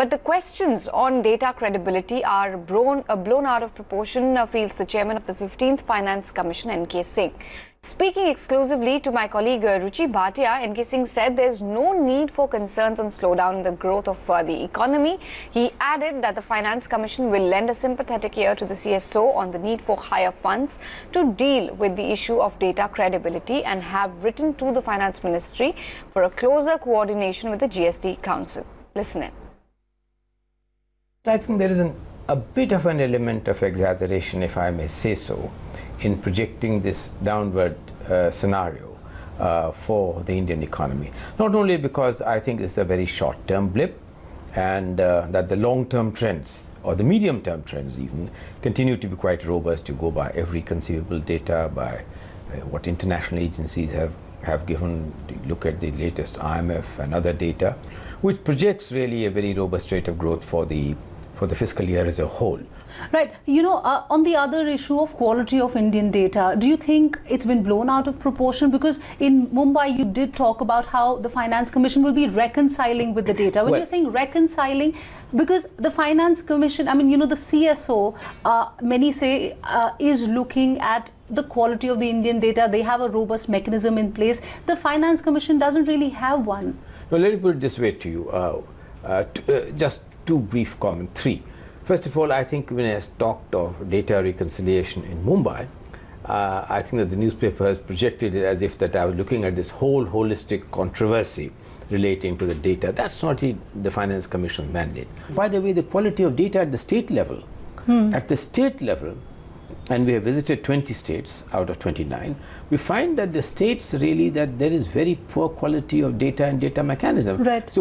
But the questions on data credibility are blown, uh, blown out of proportion, uh, feels the chairman of the 15th Finance Commission, N.K. Singh. Speaking exclusively to my colleague uh, Ruchi Bhatia, N.K. Singh said there's no need for concerns on slowdown in the growth of uh, the economy. He added that the Finance Commission will lend a sympathetic ear to the CSO on the need for higher funds to deal with the issue of data credibility and have written to the Finance Ministry for a closer coordination with the GST Council. Listen in. I think there is an, a bit of an element of exaggeration, if I may say so, in projecting this downward uh, scenario uh, for the Indian economy. Not only because I think it's a very short-term blip and uh, that the long-term trends or the medium-term trends even continue to be quite robust to go by every conceivable data, by uh, what international agencies have, have given, look at the latest IMF and other data, which projects really a very robust rate of growth for the for the fiscal year as a whole. Right. You know, uh, on the other issue of quality of Indian data, do you think it's been blown out of proportion? Because in Mumbai, you did talk about how the Finance Commission will be reconciling with the data. When Well- you're saying reconciling, because the Finance Commission, I mean, you know, the CSO, uh, many say, uh, is looking at the quality of the Indian data. They have a robust mechanism in place. The Finance Commission doesn't really have one. Well, let me put it this way to you. Uh, uh, uh, just two brief comments. Three. First of all, I think when I talked of data reconciliation in Mumbai, uh, I think that the newspaper has projected it as if that I was looking at this whole holistic controversy relating to the data. That's not the, the Finance Commission mandate. By the way, the quality of data at the state level, at the state level, and we have visited 20 states out of 29, we find that the states really that there is very poor quality of data and data mechanism. Right. So